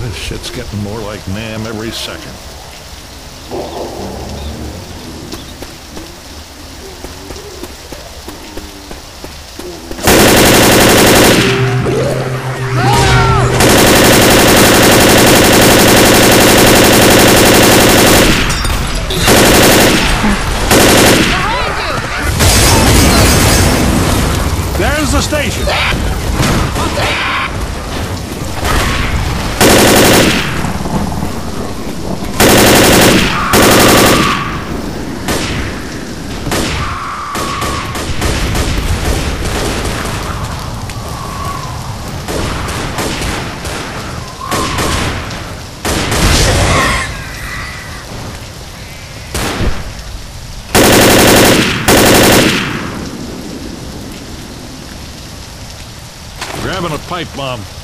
This shit's getting more like Nam every second. There's the station. Grabbing a pipe bomb.